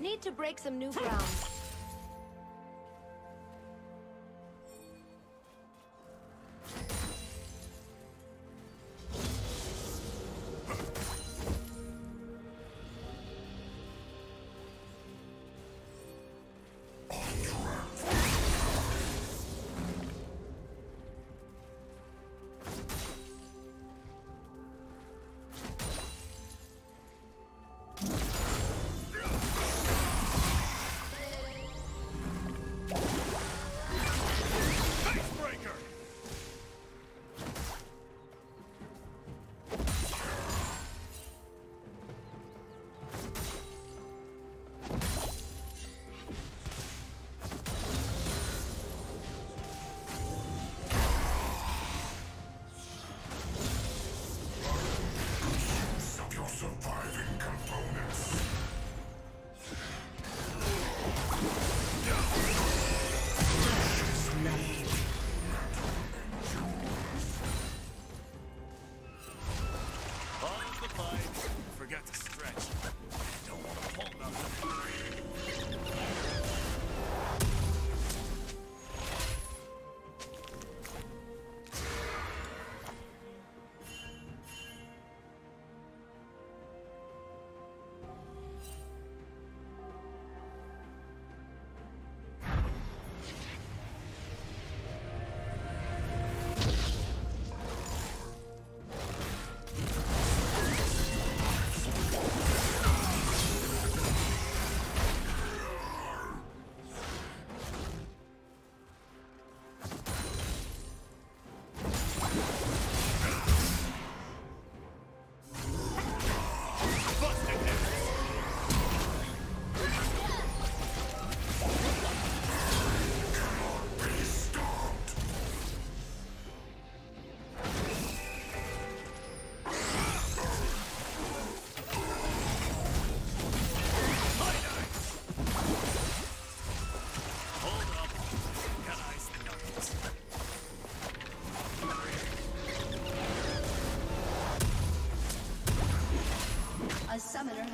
Need to break some new ground.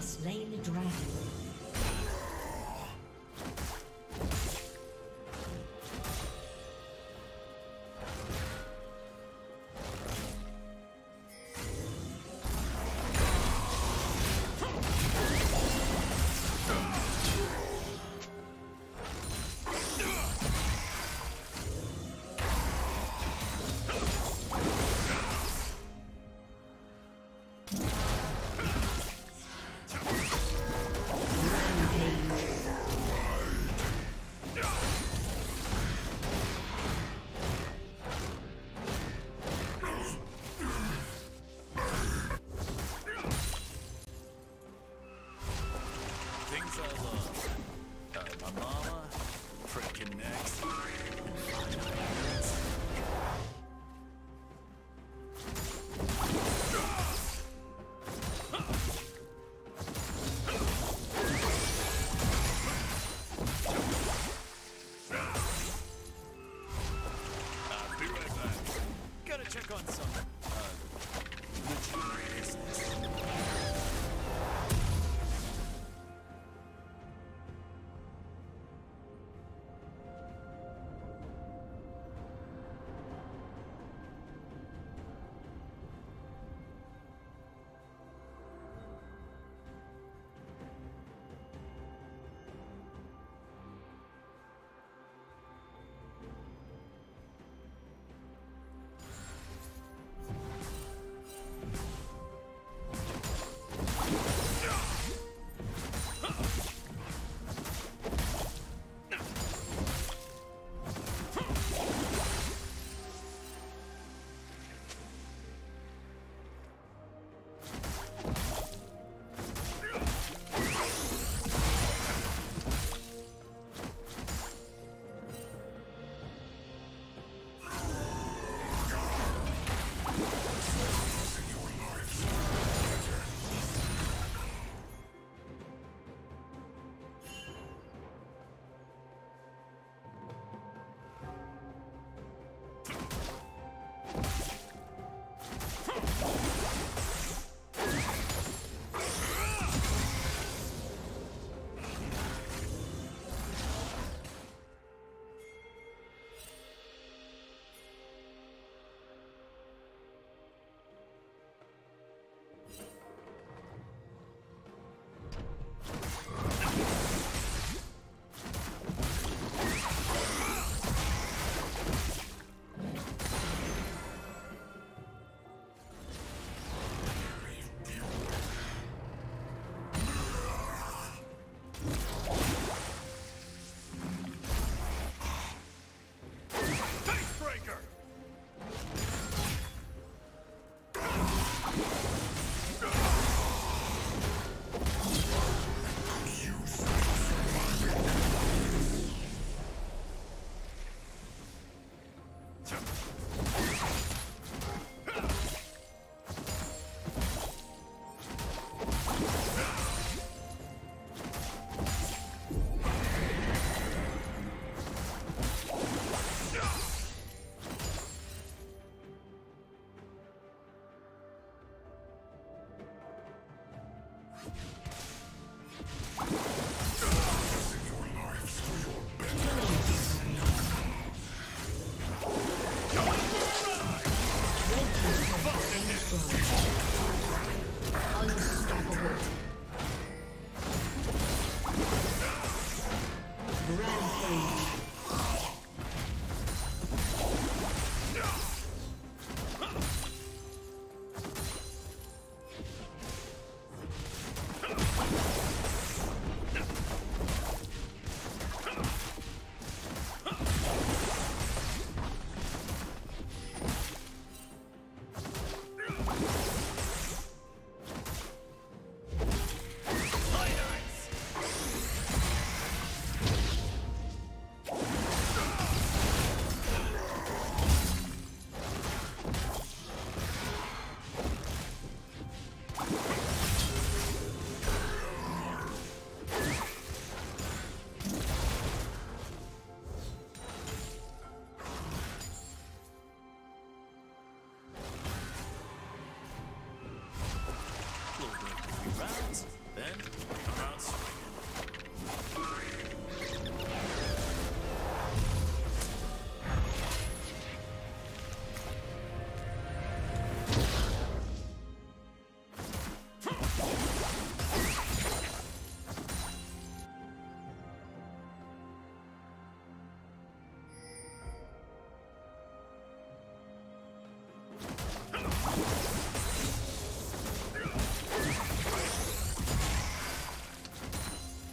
Slain the dragon. done something.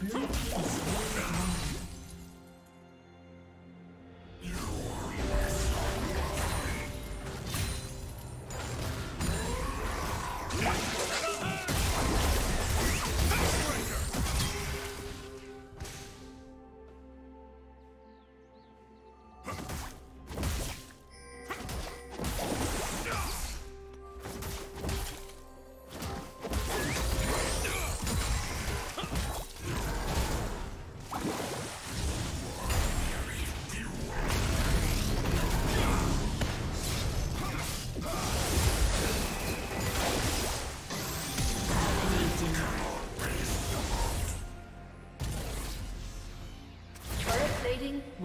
Blue team is